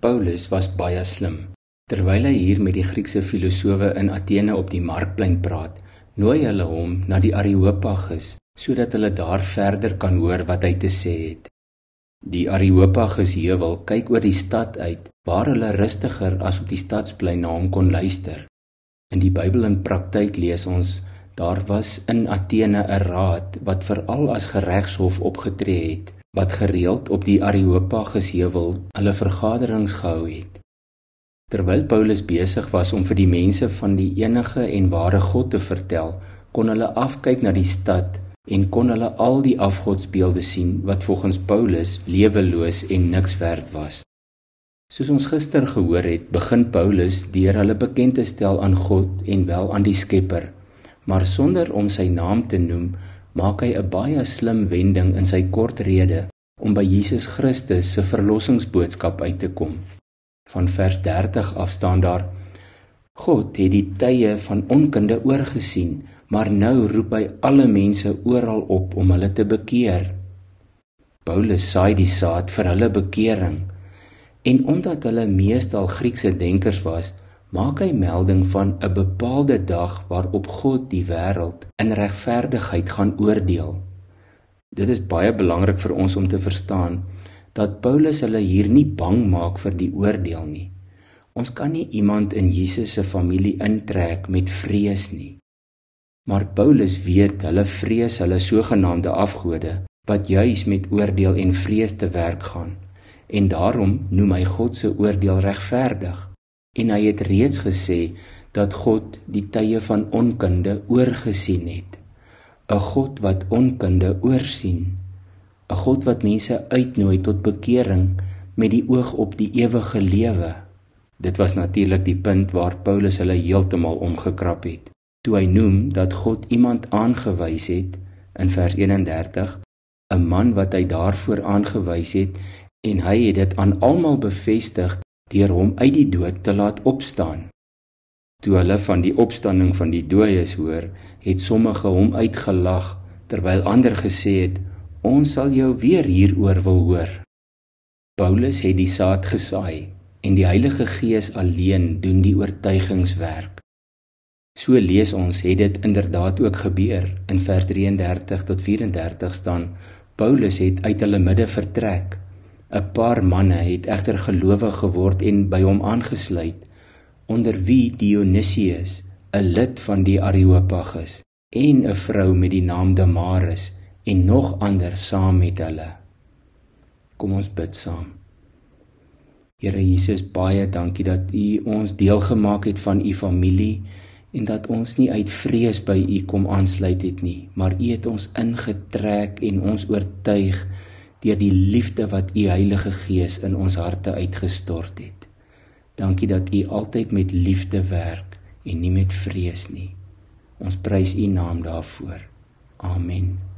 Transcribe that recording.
Paulus was baie slim. Terwyl hy hier met die Griekse filosowe in Athene op die markplein praat, nooi hulle hom na die Areopagus sodat hulle daar verder kan hoor wat hy te sê het. Die Areopagus heuwel kyk oor die stad uit waar hulle rustiger as op die stadsplein na hom kon luister. In die Bybel in praktyk lees ons daar was in Athene 'n raad wat veral as geregshof opgetree het wat gereeld op die Areopagus heuwel hulle vergaderings gehou het. Terwyl Paulus besig was om vir die mense van die enige en ware God te vertel, kon hulle afkyk na die stad en kon hulle al die afgodsbeelde sien wat volgens Paulus leweloos en niks werd was. Soos ons gister gehoor het, begin Paulus deur hulle bekend te stel aan God en wel aan die Skepper, maar sonder om sy naam te noem maak hy 'n baie slim wending in sy kort rede om by Jesus Christus se verlossingsboodskap uit te kom. Van vers 30 af staan daar: God het die tye van onkunde oorgesien, maar nou roep hy alle mense oral op om hulle te bekeer. Paulus saai die saad vir hulle bekering. En omdat hulle meestal Griekse denkers was, maak hy melding van 'n bepaalde dag waarop God die wêreld in regverdigheid gaan oordeel. Dit is baie belangrik vir ons om te verstaan dat Paulus hulle hier nie bang maak vir die oordeel nie. Ons kan nie iemand in Jesus se familie intrek met vrees nie. Maar Paulus weet hulle vrees hulle sogenaamde afgode wat juis met oordeel en vrees te werk gaan en daarom noem hy God se oordeel regverdig en hy het reeds gesê dat God die tye van onkunde oorgesien het. 'n God wat onkunde oorsien. 'n God wat mense uitnooi tot bekering met die oog op die ewige lewe. Dit was natuurlik die punt waar Paulus hulle heeltemal omgekrap het. Toe hy noem dat God iemand aangewys het in vers 31, 'n man wat hy daarvoor aangewys het en hy het dit aan almal bevestig deur hom uit die dood te laat opstaan. Toe hulle van die opstanding van die dooies hoor, het sommige hom uitgelag terwyl ander gesê het: "Ons sal jou weer hieroor wil hoor." Paulus het die saad gesaai en die Heilige Gees alleen doen die oortuigingswerk. So lees ons het dit inderdaad ook gebeur in vers 33 tot 34 staan Paulus het uit hulle midde vertrek 'n paar manne het egter gelowig geword en by hom aangesluit onder wie Dionysius 'n lid van die Areopagus en 'n vrou met die naam Damaris en nog ander saam met hulle. Kom ons bid saam. Here Jesus baie dankie dat U ons deel gemaak het van U familie en dat ons nie uit vrees by U kom aansluit het nie maar U het ons ingetrek en ons oortuig deur die liefde wat u Heilige Gees in ons harte uitgestort het. Dankie dat u altyd met liefde werk en nie met vrees nie. Ons prys u naam daarvoor. Amen.